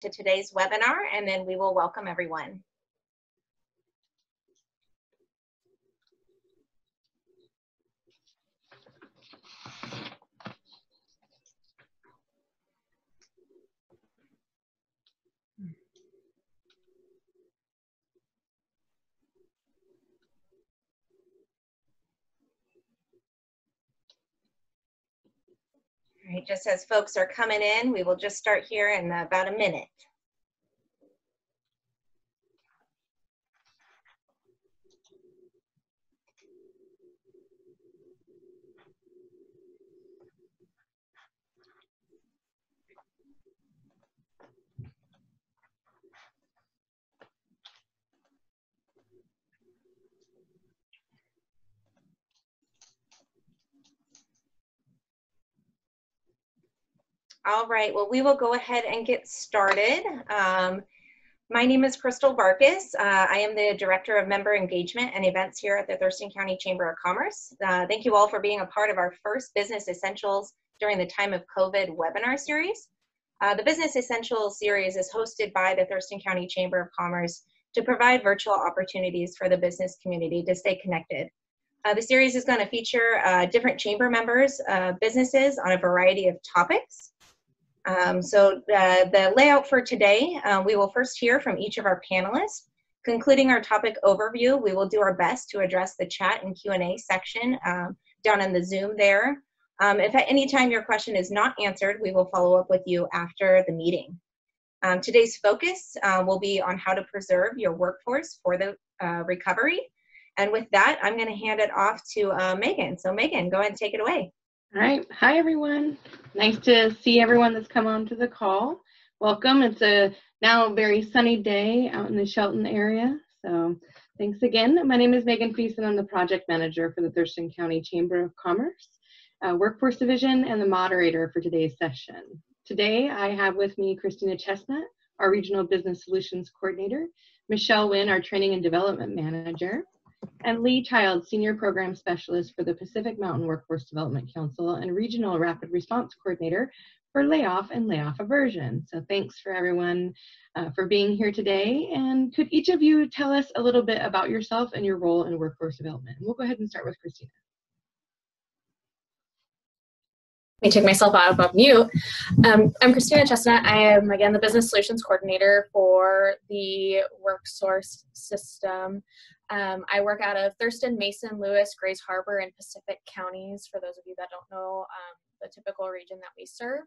to today's webinar, and then we will welcome everyone. Right, just as folks are coming in, we will just start here in about a minute. All right, well, we will go ahead and get started. Um, my name is Crystal Vargas. Uh, I am the Director of Member Engagement and Events here at the Thurston County Chamber of Commerce. Uh, thank you all for being a part of our first Business Essentials during the time of COVID webinar series. Uh, the Business Essentials series is hosted by the Thurston County Chamber of Commerce to provide virtual opportunities for the business community to stay connected. Uh, the series is going to feature uh, different chamber members, uh, businesses on a variety of topics. Um, so the, the layout for today, uh, we will first hear from each of our panelists. Concluding our topic overview, we will do our best to address the chat and Q&A section um, down in the Zoom there. Um, if at any time your question is not answered, we will follow up with you after the meeting. Um, today's focus uh, will be on how to preserve your workforce for the uh, recovery. And with that, I'm going to hand it off to uh, Megan. So Megan, go ahead and take it away. All right. Hi, everyone. Nice to see everyone that's come on to the call. Welcome. It's a now very sunny day out in the Shelton area. So thanks again. My name is Megan Feast, and I'm the project manager for the Thurston County Chamber of Commerce uh, Workforce Division and the moderator for today's session. Today, I have with me Christina Chestnut, our Regional Business Solutions Coordinator, Michelle Wynn, our Training and Development Manager, and Lee Child, Senior Program Specialist for the Pacific Mountain Workforce Development Council and Regional Rapid Response Coordinator for layoff and layoff aversion. So thanks for everyone uh, for being here today. And could each of you tell us a little bit about yourself and your role in workforce development? We'll go ahead and start with Christina. Let me take myself out of mute. Um, I'm Christina Chestnut. I am, again, the Business Solutions Coordinator for the WorkSource system. Um, I work out of Thurston, Mason, Lewis, Grays Harbor, and Pacific counties, for those of you that don't know um, the typical region that we serve.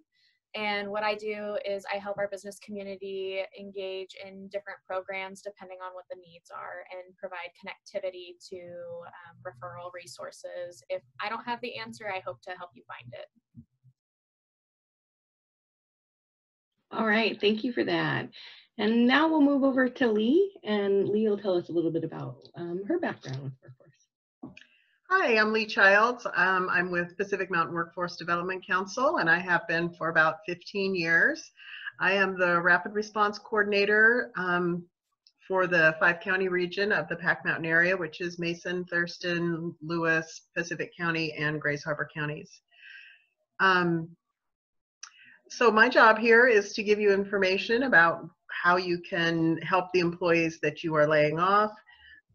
And what I do is I help our business community engage in different programs depending on what the needs are and provide connectivity to um, referral resources. If I don't have the answer, I hope to help you find it. All right, thank you for that. And now we'll move over to Lee, and Lee will tell us a little bit about um, her background with Workforce. Hi, I'm Lee Childs. Um, I'm with Pacific Mountain Workforce Development Council, and I have been for about 15 years. I am the Rapid Response Coordinator um, for the five county region of the Pac Mountain area, which is Mason, Thurston, Lewis, Pacific County, and Grays Harbor counties. Um, so my job here is to give you information about how you can help the employees that you are laying off.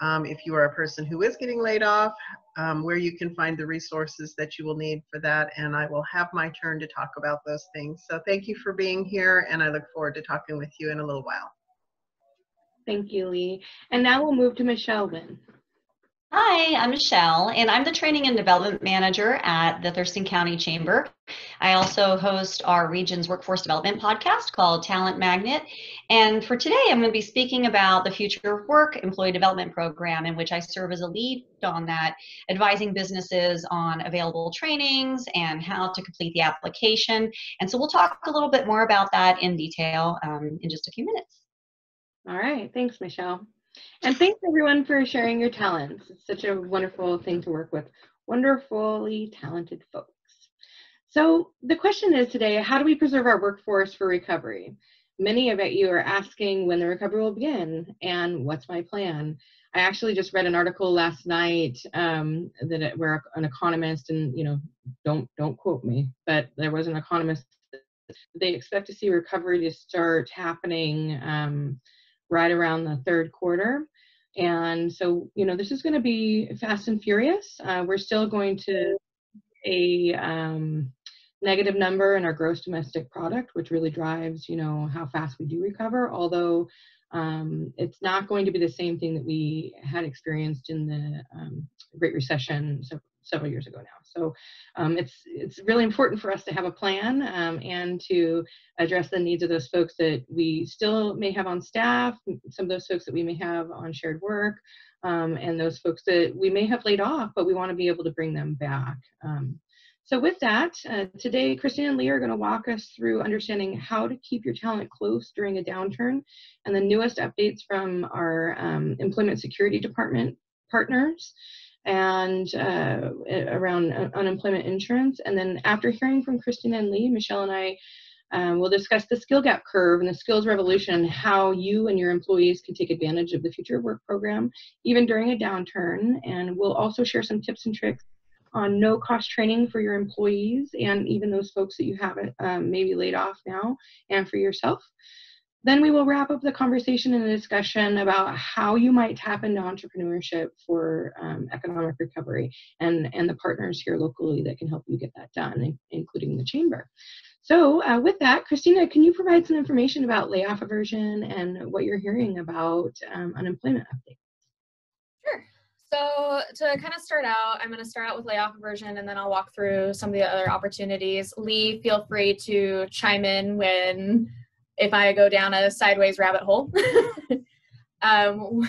Um, if you are a person who is getting laid off, um, where you can find the resources that you will need for that. And I will have my turn to talk about those things. So thank you for being here, and I look forward to talking with you in a little while. Thank you, Lee. And now we'll move to Michelle Wynn. Hi, I'm Michelle, and I'm the Training and Development Manager at the Thurston County Chamber. I also host our region's workforce development podcast called Talent Magnet. And for today, I'm going to be speaking about the Future of Work Employee Development Program, in which I serve as a lead on that, advising businesses on available trainings and how to complete the application. And so we'll talk a little bit more about that in detail um, in just a few minutes. All right, thanks, Michelle. And thanks everyone for sharing your talents. It's such a wonderful thing to work with wonderfully talented folks. So the question is today, how do we preserve our workforce for recovery? Many of you are asking when the recovery will begin and what's my plan. I actually just read an article last night um, that it, where an economist and you know don't don't quote me, but there was an economist they expect to see recovery to start happening um, right around the third quarter. And so, you know, this is going to be fast and furious. Uh, we're still going to a um, negative number in our gross domestic product, which really drives, you know, how fast we do recover. Although um, it's not going to be the same thing that we had experienced in the um, Great Recession so, several years ago now. So um, it's it's really important for us to have a plan um, and to address the needs of those folks that we still may have on staff, some of those folks that we may have on shared work, um, and those folks that we may have laid off, but we want to be able to bring them back. Um, so with that, uh, today Christine and Lee are going to walk us through understanding how to keep your talent close during a downturn and the newest updates from our um, employment security department partners and uh, around unemployment insurance. And then after hearing from Kristen and Lee, Michelle and I um, we'll discuss the skill gap curve and the skills revolution, and how you and your employees can take advantage of the future of work program, even during a downturn. And we'll also share some tips and tricks on no cost training for your employees and even those folks that you haven't um, maybe laid off now and for yourself. Then we will wrap up the conversation and the discussion about how you might tap into entrepreneurship for um, economic recovery and, and the partners here locally that can help you get that done, including the chamber. So uh, with that, Christina, can you provide some information about layoff aversion and what you're hearing about um, unemployment updates? Sure. So to kind of start out, I'm going to start out with layoff aversion and then I'll walk through some of the other opportunities. Lee, feel free to chime in when if I go down a sideways rabbit hole. um,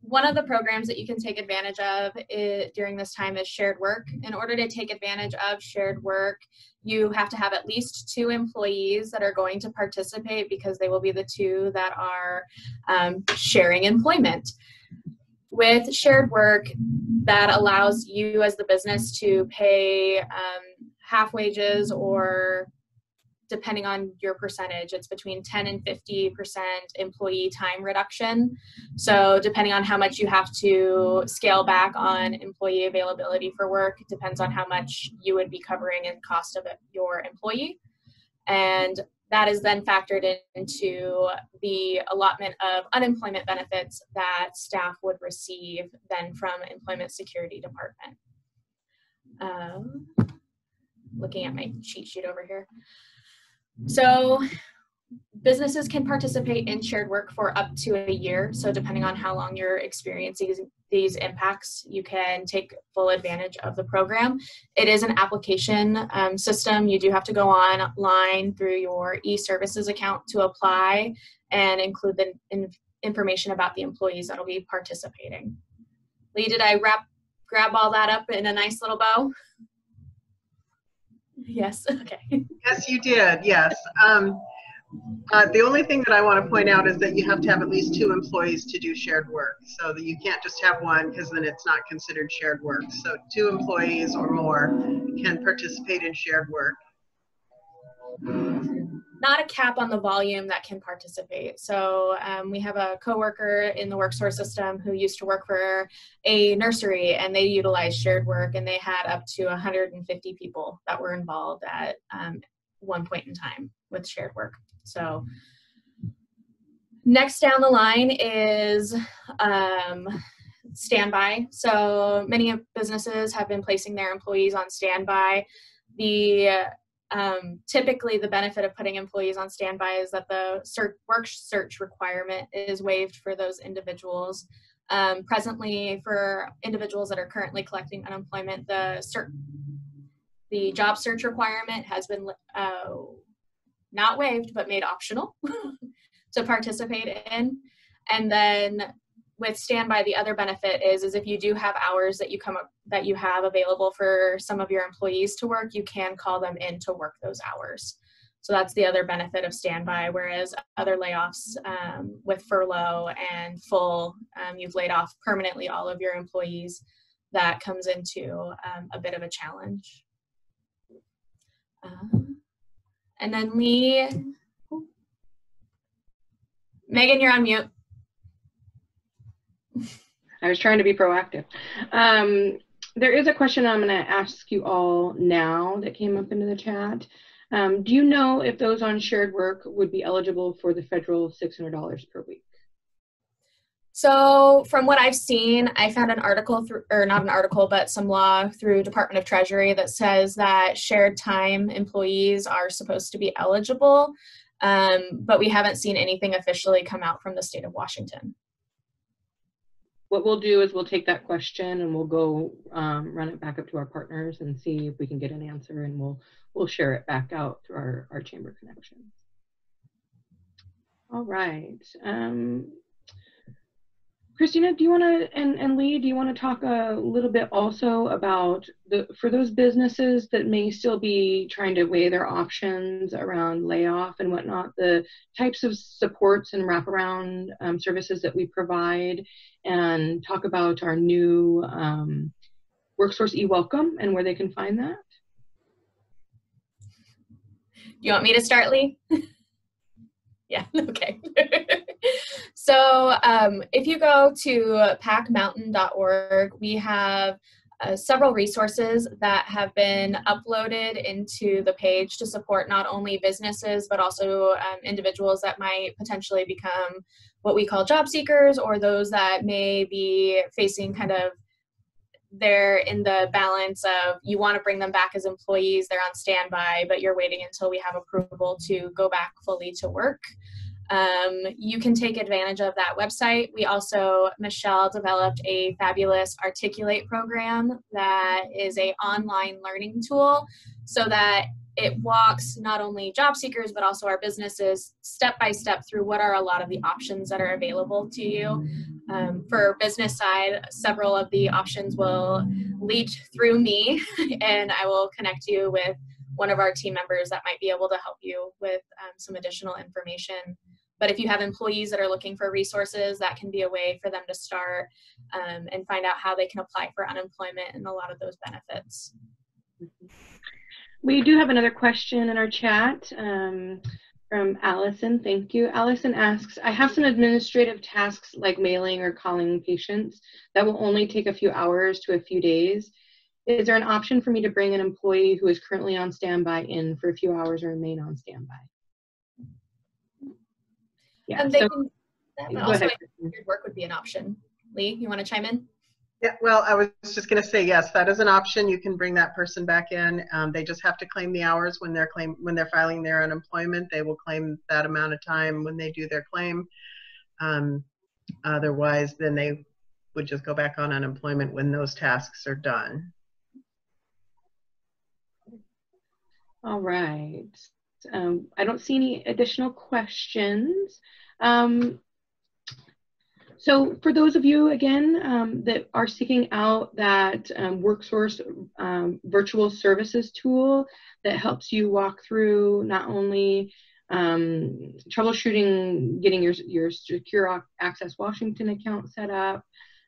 one of the programs that you can take advantage of is, during this time is shared work. In order to take advantage of shared work, you have to have at least two employees that are going to participate because they will be the two that are um, sharing employment with shared work that allows you as the business to pay um, half wages or depending on your percentage it's between 10 and 50 percent employee time reduction. So depending on how much you have to scale back on employee availability for work it depends on how much you would be covering in cost of your employee. And that is then factored into the allotment of unemployment benefits that staff would receive then from employment security department. Um, looking at my cheat sheet over here so businesses can participate in shared work for up to a year. So depending on how long you're experiencing these impacts, you can take full advantage of the program. It is an application um, system. You do have to go online through your e-services account to apply and include the in information about the employees that'll be participating. Lee, did I wrap grab all that up in a nice little bow? Yes, okay. Yes, you did, yes. Um, uh, the only thing that I want to point out is that you have to have at least two employees to do shared work. So that you can't just have one because then it's not considered shared work. So two employees or more can participate in shared work. Not a cap on the volume that can participate. So um, we have a coworker in the WorkSource system who used to work for a nursery and they utilized shared work and they had up to 150 people that were involved at um, one point in time with shared work. So next down the line is um, standby. So many businesses have been placing their employees on standby. The um, typically the benefit of putting employees on standby is that the search, work search requirement is waived for those individuals. Um, presently, for individuals that are currently collecting unemployment, the cert, the job search requirement has been uh, not waived but made optional to participate in and then with standby the other benefit is is if you do have hours that you come up that you have available for some of your employees to work you can call them in to work those hours so that's the other benefit of standby whereas other layoffs um, with furlough and full um, you've laid off permanently all of your employees that comes into um, a bit of a challenge um, and then Lee. Megan, you're on mute. I was trying to be proactive. Um, there is a question I'm going to ask you all now that came up into the chat. Um, do you know if those on shared work would be eligible for the federal $600 per week? So, from what I've seen, I found an article through, or not an article, but some law through Department of Treasury that says that shared time employees are supposed to be eligible, um, but we haven't seen anything officially come out from the state of Washington. What we'll do is we'll take that question and we'll go um, run it back up to our partners and see if we can get an answer, and we'll we'll share it back out through our, our chamber connections. All right. Um, Christina, do you want to, and, and Lee, do you want to talk a little bit also about the, for those businesses that may still be trying to weigh their options around layoff and whatnot, the types of supports and wraparound um, services that we provide, and talk about our new um, WorkSource eWelcome and where they can find that? You want me to start, Lee? yeah, okay. so um, if you go to packmountain.org, we have uh, several resources that have been uploaded into the page to support not only businesses but also um, individuals that might potentially become what we call job seekers or those that may be facing kind of they're in the balance of you want to bring them back as employees they're on standby but you're waiting until we have approval to go back fully to work um, you can take advantage of that website. We also, Michelle developed a fabulous Articulate program that is a online learning tool so that it walks not only job seekers but also our businesses step by step through what are a lot of the options that are available to you. Um, for business side, several of the options will lead through me and I will connect you with one of our team members that might be able to help you with um, some additional information but if you have employees that are looking for resources, that can be a way for them to start um, and find out how they can apply for unemployment and a lot of those benefits. We do have another question in our chat um, from Allison. Thank you. Allison asks, I have some administrative tasks like mailing or calling patients that will only take a few hours to a few days. Is there an option for me to bring an employee who is currently on standby in for a few hours or remain on standby? Yeah. And they so, can, that also work would be an option. Lee, you want to chime in? Yeah, well, I was just going to say yes, that is an option. You can bring that person back in. Um, they just have to claim the hours when they're claim when they're filing their unemployment. They will claim that amount of time when they do their claim. Um, otherwise, then they would just go back on unemployment when those tasks are done. All right. Um, I don't see any additional questions. Um, so for those of you, again, um, that are seeking out that um, WorkSource um, virtual services tool that helps you walk through not only um, troubleshooting getting your, your secure access Washington account set up,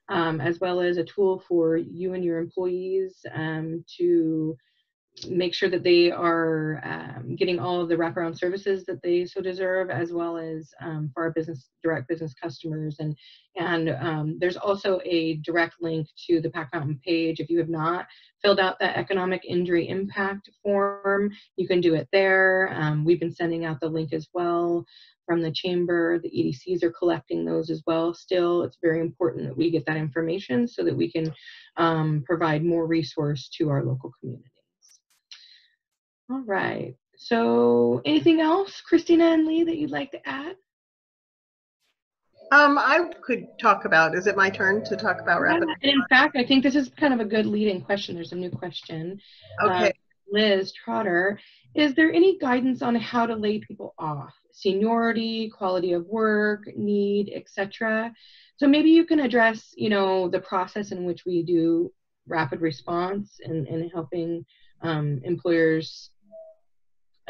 um, as well as a tool for you and your employees um, to make sure that they are um, getting all of the wraparound services that they so deserve, as well as um, for our business direct business customers. And and um, there's also a direct link to the Pac Mountain page. If you have not filled out that economic injury impact form, you can do it there. Um, we've been sending out the link as well from the chamber. The EDCs are collecting those as well. Still, it's very important that we get that information so that we can um, provide more resource to our local community. All right. So anything else, Christina and Lee, that you'd like to add? Um, I could talk about, is it my turn to talk about rapid? Yeah, in fact, I think this is kind of a good leading question. There's a new question. Okay. Uh, Liz Trotter, is there any guidance on how to lay people off? Seniority, quality of work, need, etc. So maybe you can address, you know, the process in which we do rapid response and, and helping um, employers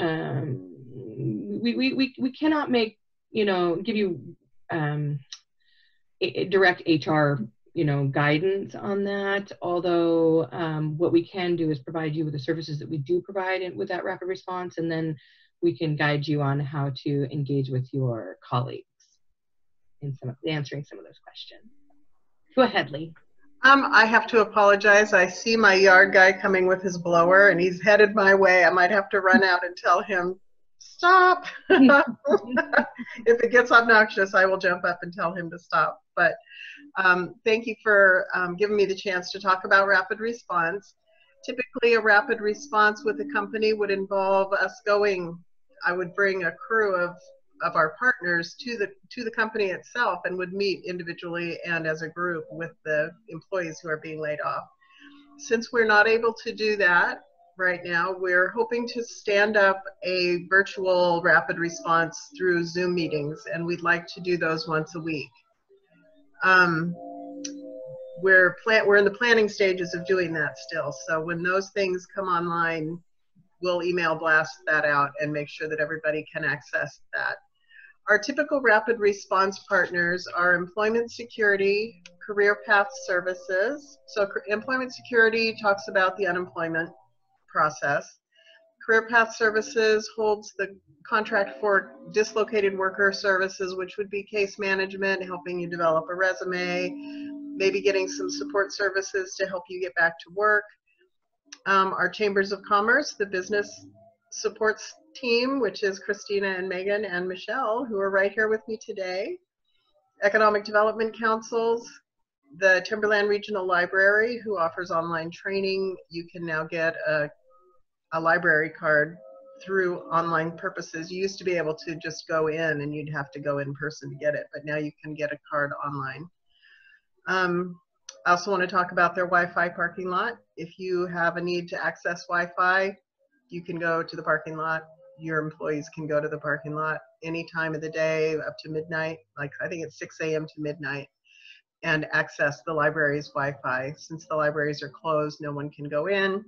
um, we, we, we, we cannot make, you know, give you um, a, a direct HR, you know, guidance on that. Although um, what we can do is provide you with the services that we do provide in, with that rapid response, and then we can guide you on how to engage with your colleagues in some answering some of those questions. Go ahead, Lee. Um, I have to apologize. I see my yard guy coming with his blower and he's headed my way. I might have to run out and tell him, stop. if it gets obnoxious, I will jump up and tell him to stop. But um, thank you for um, giving me the chance to talk about rapid response. Typically, a rapid response with a company would involve us going, I would bring a crew of of our partners to the to the company itself and would meet individually and as a group with the employees who are being laid off. Since we're not able to do that right now, we're hoping to stand up a virtual rapid response through Zoom meetings, and we'd like to do those once a week. Um, we're plan we're in the planning stages of doing that still. So when those things come online, we'll email blast that out and make sure that everybody can access that. Our typical rapid response partners are employment security, career path services. So employment security talks about the unemployment process. Career path services holds the contract for dislocated worker services, which would be case management, helping you develop a resume, maybe getting some support services to help you get back to work. Um, our chambers of commerce, the business supports team, which is Christina and Megan and Michelle, who are right here with me today. Economic Development Councils, the Timberland Regional Library, who offers online training. You can now get a, a library card through online purposes. You used to be able to just go in and you'd have to go in person to get it, but now you can get a card online. Um, I also want to talk about their Wi-Fi parking lot. If you have a need to access Wi-Fi, you can go to the parking lot. Your employees can go to the parking lot any time of the day up to midnight, like I think it's 6 a.m. to midnight, and access the library's Wi-Fi. Since the libraries are closed, no one can go in,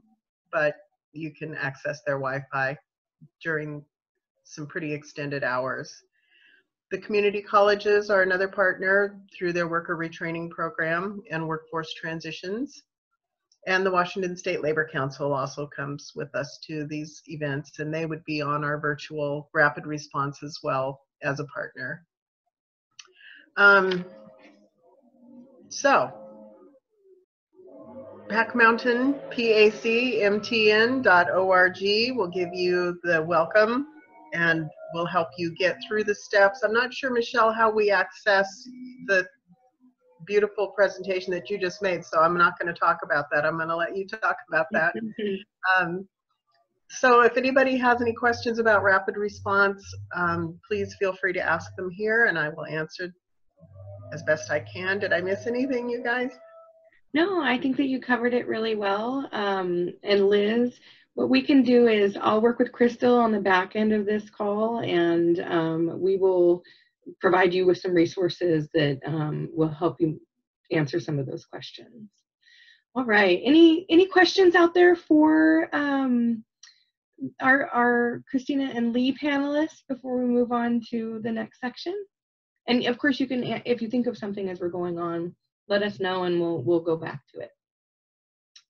but you can access their Wi-Fi during some pretty extended hours. The community colleges are another partner through their worker retraining program and workforce transitions. And the Washington State Labor Council also comes with us to these events, and they would be on our virtual rapid response as well as a partner. Um, so, Pac Mountain, will give you the welcome and will help you get through the steps. I'm not sure, Michelle, how we access the beautiful presentation that you just made, so I'm not going to talk about that. I'm going to let you talk about that. um, so if anybody has any questions about rapid response, um, please feel free to ask them here and I will answer as best I can. Did I miss anything, you guys? No, I think that you covered it really well. Um, and Liz, what we can do is I'll work with Crystal on the back end of this call and um, we will provide you with some resources that um, will help you answer some of those questions. All right, any any questions out there for um, our, our Christina and Lee panelists before we move on to the next section? And of course you can, if you think of something as we're going on, let us know and we'll, we'll go back to it.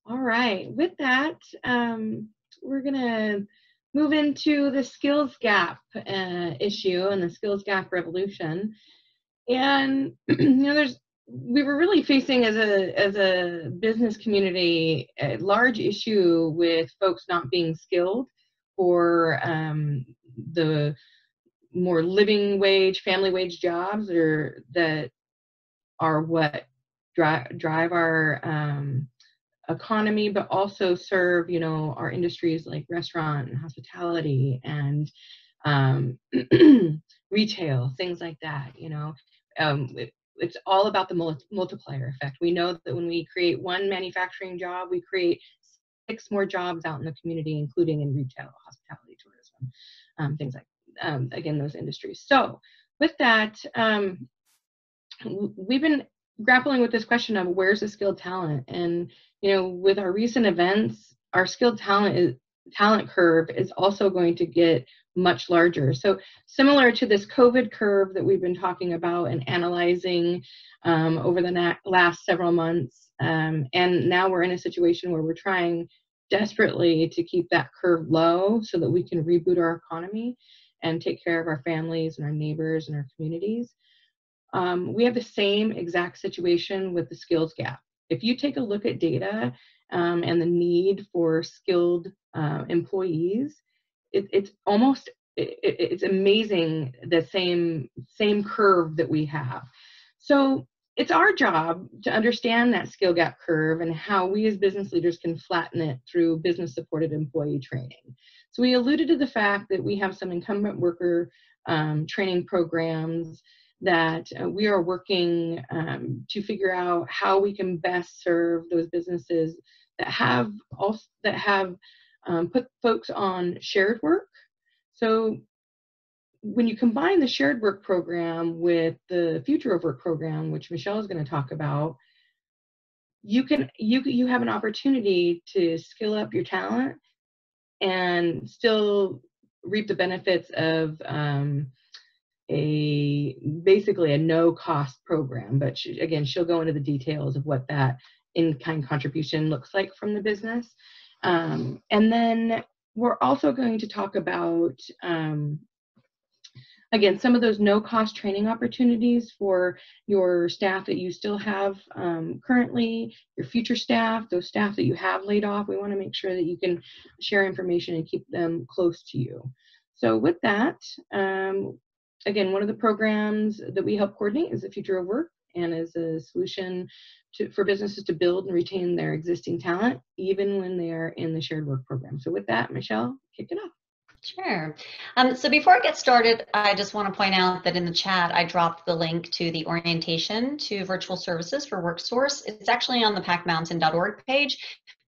All right, with that, um, we're gonna move into the skills gap uh, issue and the skills gap revolution. And you know, there's we were really facing as a as a business community a large issue with folks not being skilled for um, the more living wage, family wage jobs, or that are what drive drive our um, economy, but also serve, you know, our industries like restaurant and hospitality and um, retail, things like that, you know. Um, it, it's all about the multiplier effect. We know that when we create one manufacturing job, we create six more jobs out in the community, including in retail, hospitality, tourism, um, things like, um, again, those industries. So with that, um, we've been grappling with this question of where's the skilled talent? And you know with our recent events our skilled talent is talent curve is also going to get much larger. So similar to this covid curve that we've been talking about and analyzing um, over the last several months um, and now we're in a situation where we're trying desperately to keep that curve low so that we can reboot our economy and take care of our families and our neighbors and our communities um, we have the same exact situation with the skills gap. if you take a look at data um, and the need for skilled uh, employees, it, it's almost it, it's amazing the same same curve that we have. So it's our job to understand that skill gap curve and how we as business leaders can flatten it through business supported employee training. So we alluded to the fact that we have some incumbent worker um, training programs that uh, we are working um, to figure out how we can best serve those businesses that have also that have um, put folks on shared work. So when you combine the shared work program with the future of work program, which Michelle is going to talk about, you can you you have an opportunity to skill up your talent and still reap the benefits of um, a basically a no cost program. But she, again, she'll go into the details of what that in kind contribution looks like from the business. Um, and then we're also going to talk about um, again, some of those no cost training opportunities for your staff that you still have um, currently, your future staff, those staff that you have laid off, we wanna make sure that you can share information and keep them close to you. So with that, um, again, one of the programs that we help coordinate is the Future of Work and is a solution to, for businesses to build and retain their existing talent, even when they are in the shared work program. So with that, Michelle, kick it off. Sure. Um, so before I get started, I just want to point out that in the chat, I dropped the link to the orientation to virtual services for WorkSource. It's actually on the packmountain.org page,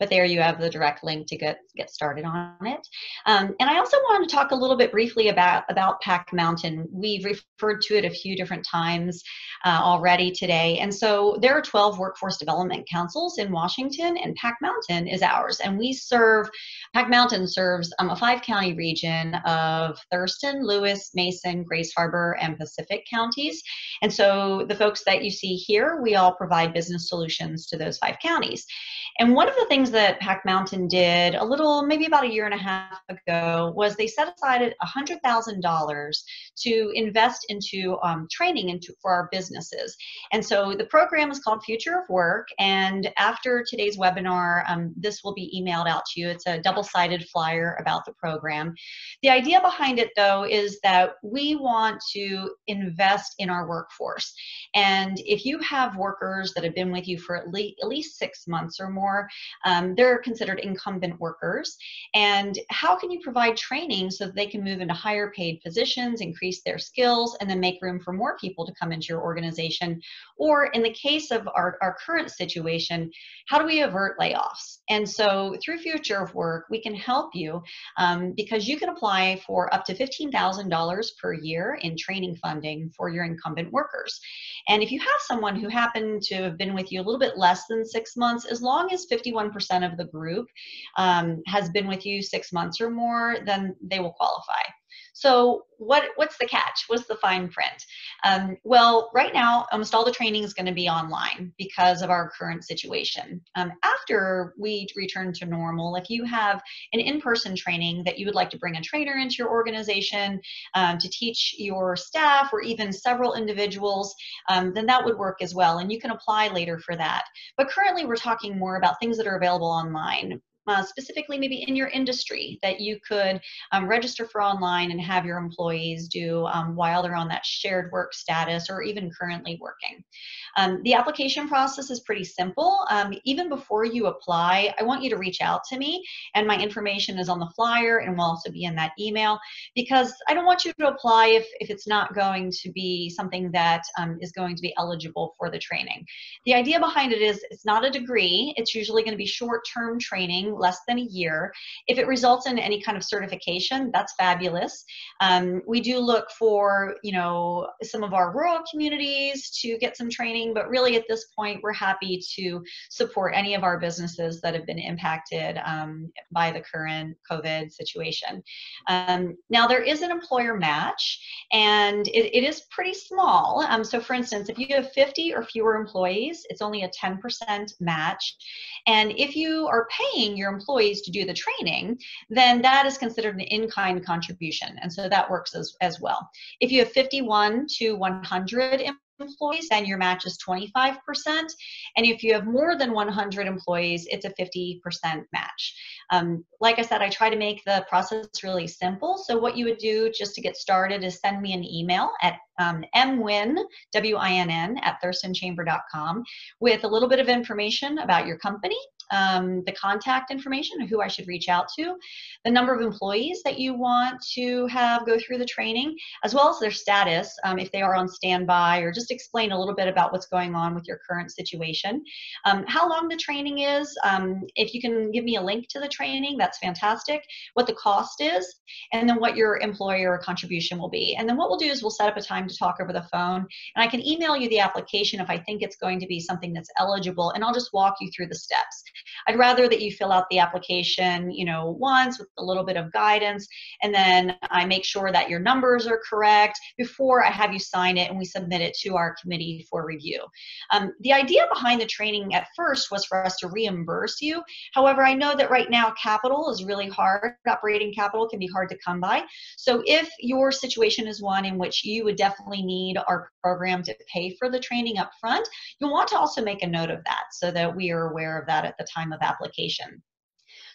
but there you have the direct link to get, get started on it. Um, and I also wanted to talk a little bit briefly about, about Pac Mountain. We've referred to it a few different times uh, already today. And so there are 12 workforce development councils in Washington, and Pac Mountain is ours. And we serve, Pac Mountain serves um, a five county region of Thurston, Lewis, Mason, Grays Harbor, and Pacific counties. And so the folks that you see here, we all provide business solutions to those five counties. And one of the things that Pac Mountain did a little, maybe about a year and a half ago, was they set aside $100,000 to invest into um, training into, for our businesses. And so the program is called Future of Work. And after today's webinar, um, this will be emailed out to you. It's a double-sided flyer about the program. The idea behind it, though, is that we want to invest in our workforce. And if you have workers that have been with you for at, le at least six months or more, more, um, they're considered incumbent workers. And how can you provide training so that they can move into higher paid positions, increase their skills, and then make room for more people to come into your organization? Or in the case of our, our current situation, how do we avert layoffs? And so through Future of Work, we can help you um, because you can apply for up to $15,000 per year in training funding for your incumbent workers. And if you have someone who happened to have been with you a little bit less than six months, as long as 51% of the group um, has been with you six months or more, then they will qualify. So what, what's the catch? What's the fine print? Um, well, right now, almost all the training is going to be online because of our current situation. Um, after we return to normal, if you have an in-person training that you would like to bring a trainer into your organization um, to teach your staff or even several individuals, um, then that would work as well. And you can apply later for that. But currently, we're talking more about things that are available online uh, specifically maybe in your industry that you could um, register for online and have your employees do um, while they're on that shared work status or even currently working. Um, the application process is pretty simple. Um, even before you apply, I want you to reach out to me and my information is on the flyer and will also be in that email because I don't want you to apply if, if it's not going to be something that um, is going to be eligible for the training. The idea behind it is it's not a degree. It's usually going to be short-term training less than a year. If it results in any kind of certification, that's fabulous. Um, we do look for, you know, some of our rural communities to get some training, but really at this point, we're happy to support any of our businesses that have been impacted um, by the current COVID situation. Um, now, there is an employer match, and it, it is pretty small. Um, so, for instance, if you have 50 or fewer employees, it's only a 10% match. And if you are paying your employees to do the training, then that is considered an in-kind contribution. And so that works as, as well. If you have 51 to 100 employees, then your match is 25%. And if you have more than 100 employees, it's a 50% match. Um, like I said, I try to make the process really simple. So what you would do just to get started is send me an email at um, mwin, W-I-N-N, at thurstonchamber.com with a little bit of information about your company, um, the contact information of who I should reach out to, the number of employees that you want to have go through the training, as well as their status, um, if they are on standby, or just explain a little bit about what's going on with your current situation, um, how long the training is, um, if you can give me a link to the training, that's fantastic, what the cost is, and then what your employer contribution will be. And then what we'll do is we'll set up a time to talk over the phone, and I can email you the application if I think it's going to be something that's eligible, and I'll just walk you through the steps. I'd rather that you fill out the application, you know, once with a little bit of guidance, and then I make sure that your numbers are correct before I have you sign it and we submit it to our committee for review. Um, the idea behind the training at first was for us to reimburse you. However, I know that right now capital is really hard. Operating capital can be hard to come by. So if your situation is one in which you would definitely need our program to pay for the training up front, you'll want to also make a note of that so that we are aware of that at the time of application.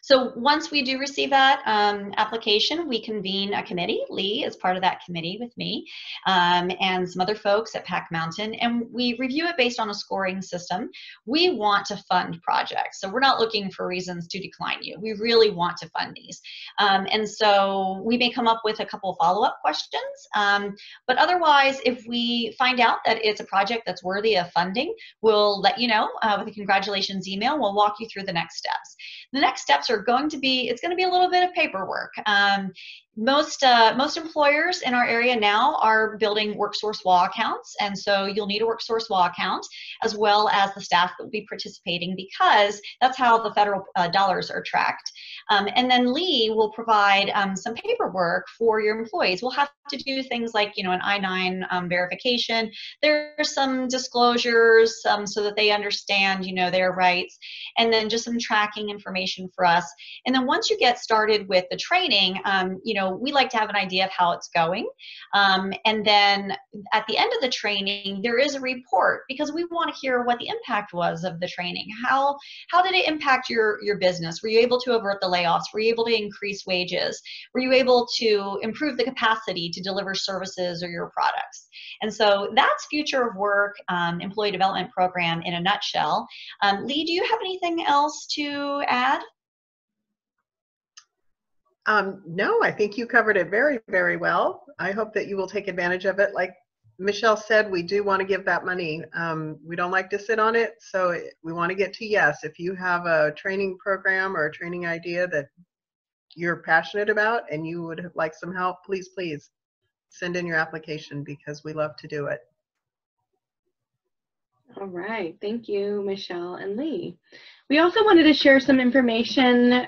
So once we do receive that um, application, we convene a committee. Lee is part of that committee with me um, and some other folks at Pac Mountain, and we review it based on a scoring system. We want to fund projects, so we're not looking for reasons to decline you. We really want to fund these. Um, and so we may come up with a couple follow-up questions, um, but otherwise, if we find out that it's a project that's worthy of funding, we'll let you know uh, with a congratulations email. We'll walk you through the next steps. The next steps are going to be, it's going to be a little bit of paperwork. Um, most uh, most employers in our area now are building WorkSource WA accounts, and so you'll need a WorkSource WA account as well as the staff that will be participating because that's how the federal uh, dollars are tracked. Um, and then Lee will provide um, some paperwork for your employees. We'll have to do things like you know an I-9 um, verification. There's some disclosures um, so that they understand you know their rights, and then just some tracking information for us. And then once you get started with the training, um, you know we like to have an idea of how it's going. Um, and then at the end of the training, there is a report because we want to hear what the impact was of the training. How, how did it impact your, your business? Were you able to avert the layoffs? Were you able to increase wages? Were you able to improve the capacity to deliver services or your products? And so that's Future of Work um, Employee Development Program in a nutshell. Um, Lee, do you have anything else to add? Um, no, I think you covered it very, very well. I hope that you will take advantage of it. Like Michelle said, we do want to give that money. Um, we don't like to sit on it, so we want to get to yes. If you have a training program or a training idea that you're passionate about and you would like some help, please, please send in your application because we love to do it. All right, thank you, Michelle and Lee. We also wanted to share some information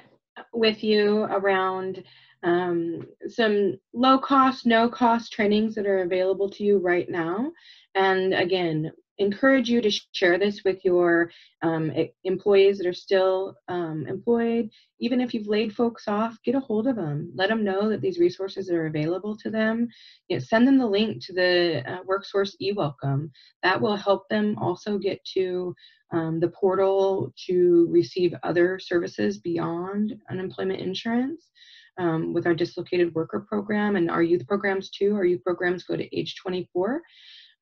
with you around um, some low cost, no cost trainings that are available to you right now. And again, encourage you to share this with your um, employees that are still um, employed. Even if you've laid folks off, get a hold of them. Let them know that these resources are available to them. You know, send them the link to the uh, WorkSource eWelcome. That will help them also get to um, the portal to receive other services beyond unemployment insurance. Um, with our dislocated worker program and our youth programs too. Our youth programs go to age 24.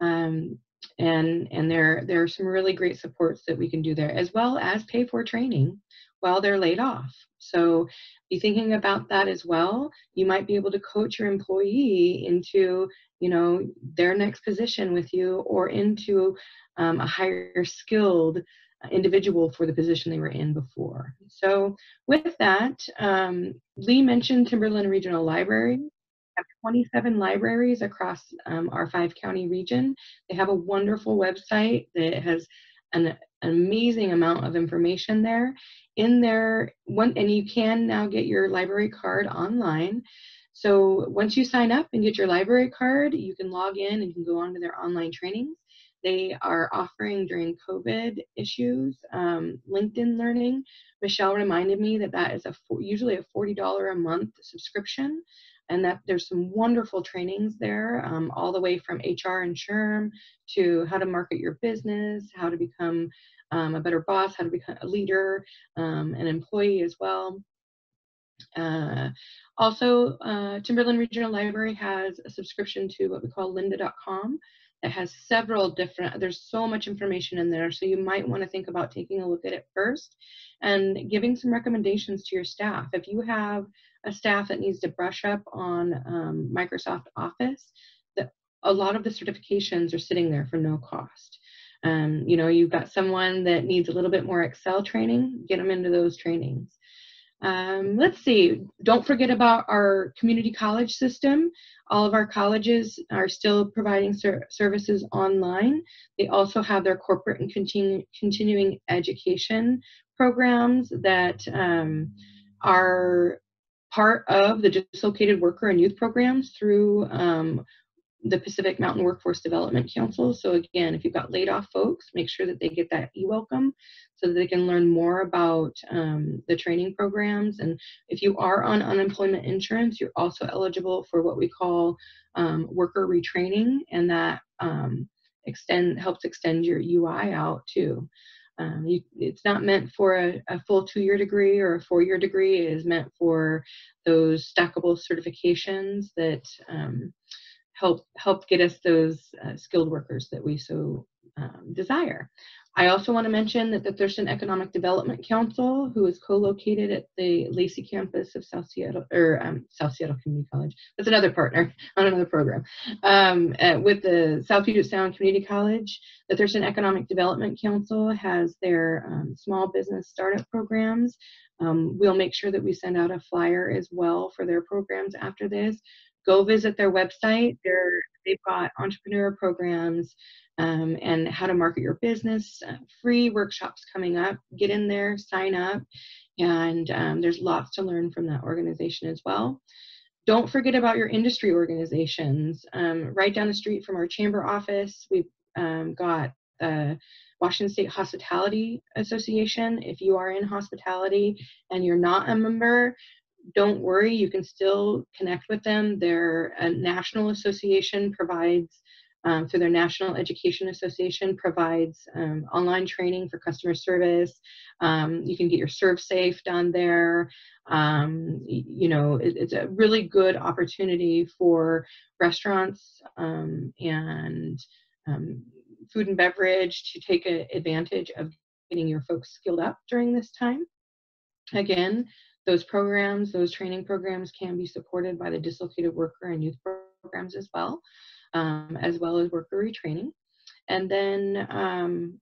Um, and and there there are some really great supports that we can do there as well as pay for training while they're laid off so be thinking about that as well you might be able to coach your employee into you know their next position with you or into um, a higher skilled individual for the position they were in before. So with that, um, Lee mentioned Timberland Regional Library. We have 27 libraries across um, our five county region. They have a wonderful website that has an, amazing amount of information there. In there, one, and you can now get your library card online. So once you sign up and get your library card, you can log in and you can go on to their online trainings. They are offering during COVID issues um, LinkedIn Learning. Michelle reminded me that that is a usually a $40 a month subscription. and that there's some wonderful trainings there, um, all the way from HR and SHRM to how to market your business, how to become um, a better boss, how to become a leader, um, an employee as well. Uh, also, uh, Timberland Regional Library has a subscription to what we call lynda.com that has several different, there's so much information in there. So you might want to think about taking a look at it first and giving some recommendations to your staff. If you have a staff that needs to brush up on um, Microsoft Office, the, a lot of the certifications are sitting there for no cost. Um, you know, you've got someone that needs a little bit more Excel training, get them into those trainings. Um, let's see, don't forget about our community college system. All of our colleges are still providing ser services online. They also have their corporate and continu continuing education programs that um, are part of the dislocated worker and youth programs through um, the Pacific Mountain Workforce Development Council. So again, if you've got laid off folks, make sure that they get that e-welcome so that they can learn more about um, the training programs. And if you are on unemployment insurance, you're also eligible for what we call um, worker retraining, and that um, extend helps extend your UI out too. Um, you, it's not meant for a, a full two-year degree or a four-year degree. It is meant for those stackable certifications that um, help help get us those uh, skilled workers that we so um, desire. I also want to mention that the Thurston Economic Development Council, who is co-located at the Lacey campus of South Seattle, or um, South Seattle Community College, that's another partner on another program, um, with the South Puget Sound Community College. The Thurston Economic Development Council has their um, small business startup programs. Um, we'll make sure that we send out a flyer as well for their programs after this go visit their website. They're, they've got entrepreneur programs um, and how to market your business, uh, free workshops coming up. Get in there, sign up, and um, there's lots to learn from that organization as well. Don't forget about your industry organizations. Um, right down the street from our chamber office, we've um, got the Washington State Hospitality Association. If you are in hospitality and you're not a member, don't worry, you can still connect with them. Their uh, national association provides, um, through their National Education Association, provides um, online training for customer service. Um, you can get your ServSafe done there. Um, you know, it, it's a really good opportunity for restaurants um, and um, food and beverage to take a, advantage of getting your folks skilled up during this time. Again, those programs, those training programs can be supported by the dislocated worker and youth programs as well, um, as well as worker retraining. And then um,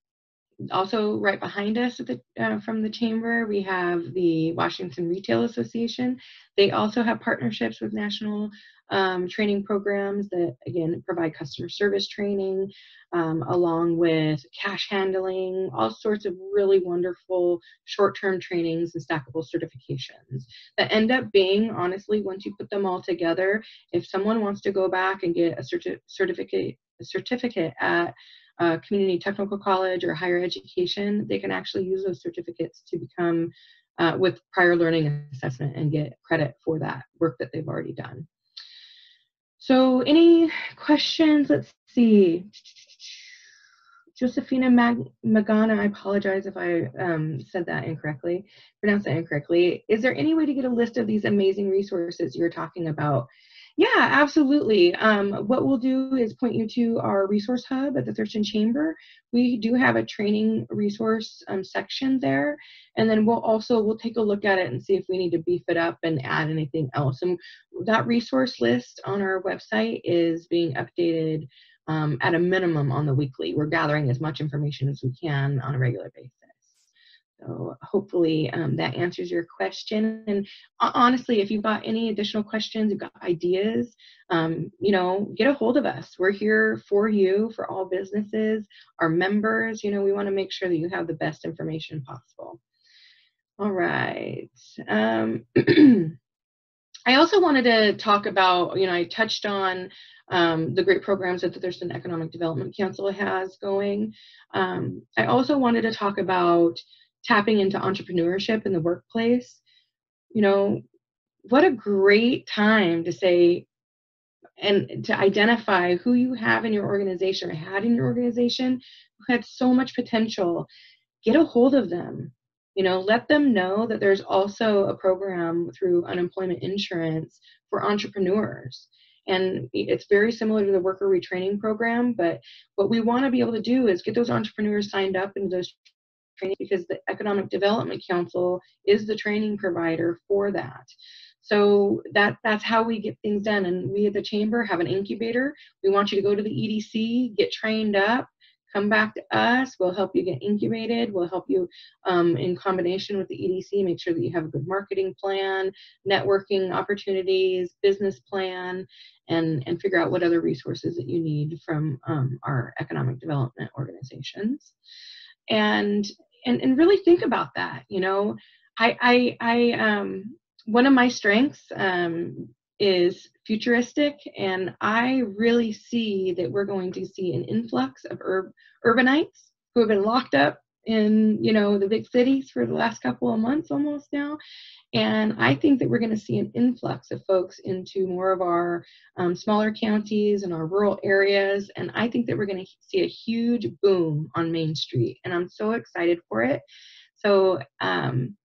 also right behind us the, uh, from the chamber, we have the Washington Retail Association. They also have partnerships with national um, training programs that, again, provide customer service training, um, along with cash handling, all sorts of really wonderful short-term trainings and stackable certifications that end up being, honestly, once you put them all together, if someone wants to go back and get a certi certificate, a certificate at a community technical college or higher education, they can actually use those certificates to become uh, with prior learning assessment and get credit for that work that they've already done. So any questions? Let's see. Josephina Mag Magana, I apologize if I um, said that incorrectly, pronounced that incorrectly. Is there any way to get a list of these amazing resources you're talking about? Yeah, absolutely. Um, what we'll do is point you to our resource hub at the Thurston Chamber. We do have a training resource um, section there, and then we'll also we'll take a look at it and see if we need to beef it up and add anything else. And that resource list on our website is being updated um, at a minimum on the weekly. We're gathering as much information as we can on a regular basis. So hopefully um, that answers your question. And honestly, if you've got any additional questions, you've got ideas, um, you know, get a hold of us. We're here for you, for all businesses, our members. You know, we want to make sure that you have the best information possible. All right. Um, I also wanted to talk about, you know, I touched on um, the great programs that the Thurston Economic Development Council has going. Um, I also wanted to talk about tapping into entrepreneurship in the workplace. You know, what a great time to say and to identify who you have in your organization or had in your organization who had so much potential get a hold of them you know let them know that there's also a program through unemployment insurance for entrepreneurs and it's very similar to the worker retraining program but what we want to be able to do is get those entrepreneurs signed up into those trainings because the economic development council is the training provider for that so that that's how we get things done and we at the chamber have an incubator we want you to go to the edc get trained up come back to us. We'll help you get incubated. We'll help you um, in combination with the EDC, make sure that you have a good marketing plan, networking opportunities, business plan, and, and figure out what other resources that you need from um, our economic development organizations. And, and, and really think about that. You know, I, I, I um, one of my strengths um, is futuristic and i really see that we're going to see an influx of ur- urbanites who have been locked up in you know the big cities for the last couple of months almost now. And i think that we're going to see an influx of folks into more of our um, smaller counties and our rural areas. And i think that we're going to see a huge boom on main street and i'm so excited for it. So um,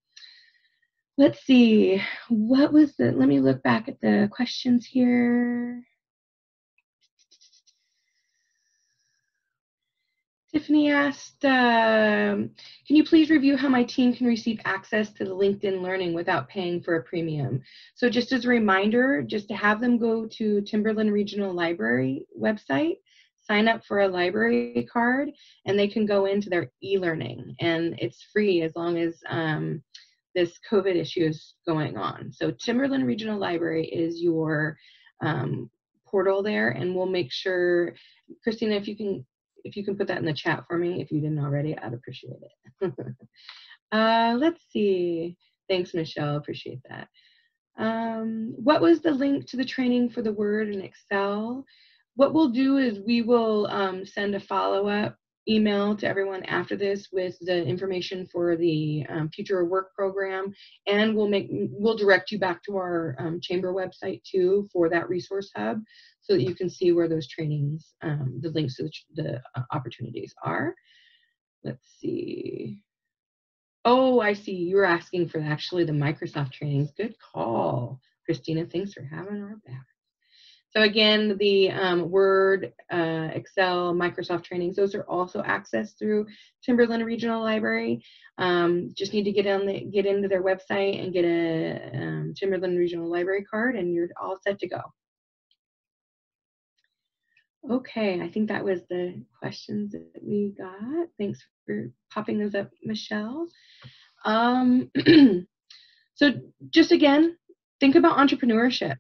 let's see, what was the, let me look back at the questions here. Tiffany asked, um, can you please review how my team can receive access to the LinkedIn Learning without paying for a premium? So just as a reminder, just to have them go to Timberland Regional Library website, sign up for a library card, and they can go into their e-learning. And it's free as long as um, this COVID issue is going on. So Timberland Regional Library is your um, portal there, and we'll make sure, Christina, if you can, if you can put that in the chat for me, if you didn't already, I'd appreciate it. uh, let's see. Thanks, Michelle. Appreciate that. Um, what was the link to the training for the Word and Excel? What we'll do is we will um, send a follow-up email to everyone after this with the information for the um, future work program and we'll make we'll direct you back to our um, chamber website too for that resource hub so that you can see where those trainings um, the links to the, the uh, opportunities are. Let's see. Oh i see. You were asking for actually the microsoft trainings. Good call. Christina thanks for having our back so again, the um, Word, uh, Excel, Microsoft trainings, those are also accessed through Timberland Regional Library. Um, just need to get on the get into their website and get a um, Timberland Regional Library card, and you're all set to go. Okay, I think that was the questions that we got. Thanks for popping those up, Michelle. Um, so just again, think about entrepreneurship.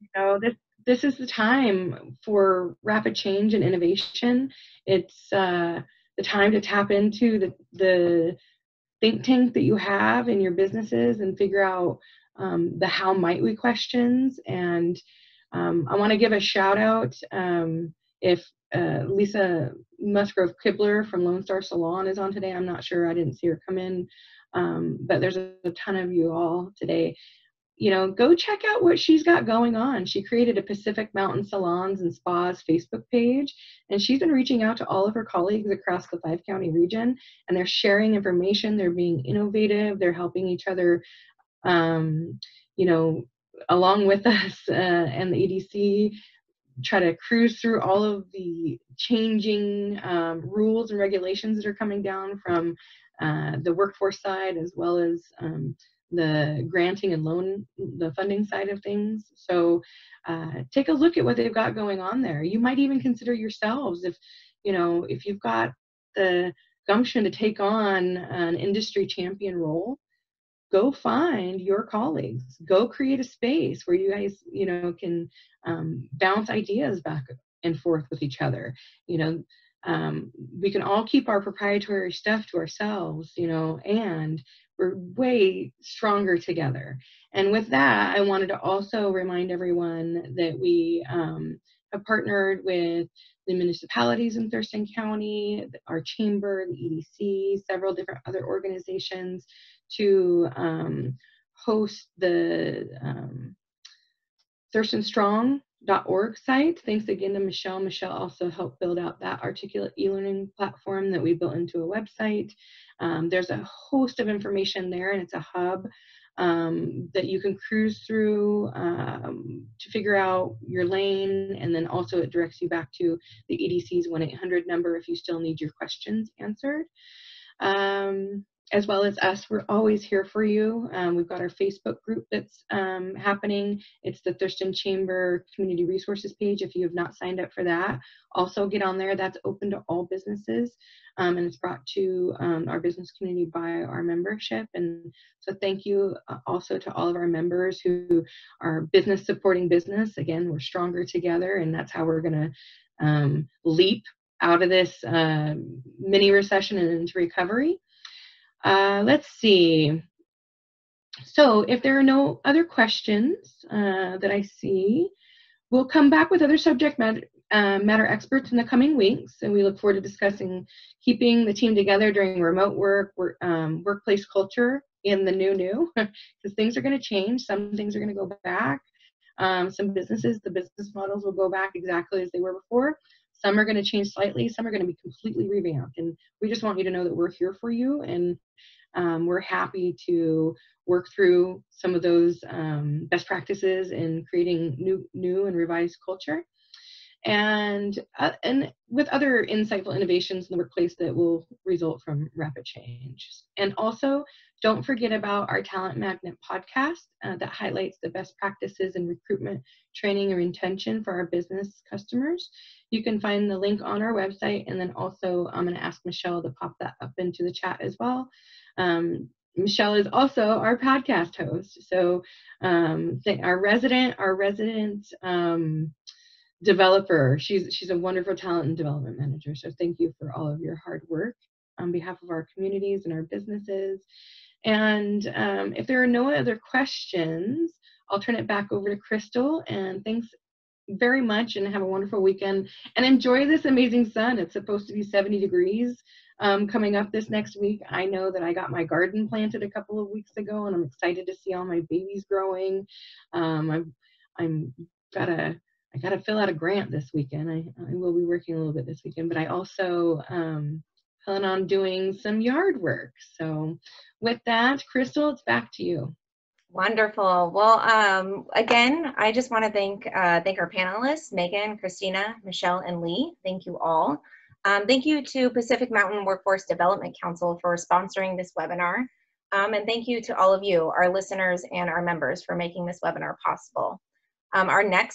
You know, this this is the time for rapid change and innovation. It's uh, the time to tap into the, the think tank that you have in your businesses and figure out um, the how might we questions. And um, I want to give a shout out um, if uh, Lisa Musgrove Kibler from Lone Star Salon is on today. I'm not sure, I didn't see her come in, um, but there's a, a ton of you all today you know, go check out what she's got going on. She created a Pacific Mountain Salons and Spas Facebook page, and she's been reaching out to all of her colleagues across the five county region, and they're sharing information. They're being innovative. They're helping each other, um, you know, along with us uh, and the EDC try to cruise through all of the changing um, rules and regulations that are coming down from uh, the workforce side as well as um, the granting and loan, the funding side of things. So uh, take a look at what they've got going on there. You might even consider yourselves if, you know, if you've got the gumption to take on an industry champion role, go find your colleagues. Go create a space where you guys, you know, can um, bounce ideas back and forth with each other. You know, um, we can all keep our proprietary stuff to ourselves, you know, and we're way stronger together. And with that, I wanted to also remind everyone that we um, have partnered with the municipalities in Thurston County, our chamber, the EDC, several different other organizations to um, host the um, thurstonstrong.org site. Thanks again to Michelle. Michelle also helped build out that articulate e-learning platform that we built into a website. Um, there's a host of information there and it's a hub um, that you can cruise through um, to figure out your lane. And then also it directs you back to the EDC's 1-800 number if you still need your questions answered. As well as us, we're always here for you. Um, we've got our Facebook group that's um, happening. It's the Thurston Chamber Community Resources page. If you have not signed up for that, also get on there. That's open to all businesses um, and it's brought to um, our business community by our membership. And so thank you uh, also to all of our members who are business supporting business. Again, we're stronger together and that's how we're gonna um, leap out of this uh, mini recession and into recovery. Uh, let's see. So if there are no other questions uh, that I see, we'll come back with other subject matter, uh, matter experts in the coming weeks, and we look forward to discussing keeping the team together during remote work, work um, workplace culture in the new new, because things are going to change. Some things are going to go back. Um, some businesses, the business models will go back exactly as they were before. Some are going to change slightly. Some are going to be completely revamped. And we just want you to know that we're here for you and um, we're happy to work through some of those um, best practices in creating new, new and revised culture. And, uh, and with other insightful innovations in the workplace that will result from rapid change. And also, don't forget about our Talent Magnet podcast uh, that highlights the best practices in recruitment, training, or retention for our business customers. You can find the link on our website, and then also I'm going to ask Michelle to pop that up into the chat as well. Um, Michelle is also our podcast host. So um, our resident, our resident um, developer, she's she's a wonderful talent and development manager. So thank you for all of your hard work on behalf of our communities and our businesses. And um, if there are no other questions, I'll turn it back over to Crystal. And thanks very much and have a wonderful weekend and enjoy this amazing sun. It's supposed to be 70 degrees um, coming up this next week. I know that I got my garden planted a couple of weeks ago and I'm excited to see all my babies growing. Um, I'm, I'm gotta, I gotta fill out a grant this weekend. I, I will be working a little bit this weekend, but I also um, plan on doing some yard work. So with that, Crystal, it's back to you. Wonderful. Well, um, again, I just want to thank uh, thank our panelists, Megan, Christina, Michelle, and Lee. Thank you all. Um, thank you to Pacific Mountain Workforce Development Council for sponsoring this webinar. Um, and thank you to all of you, our listeners and our members for making this webinar possible. Um, our next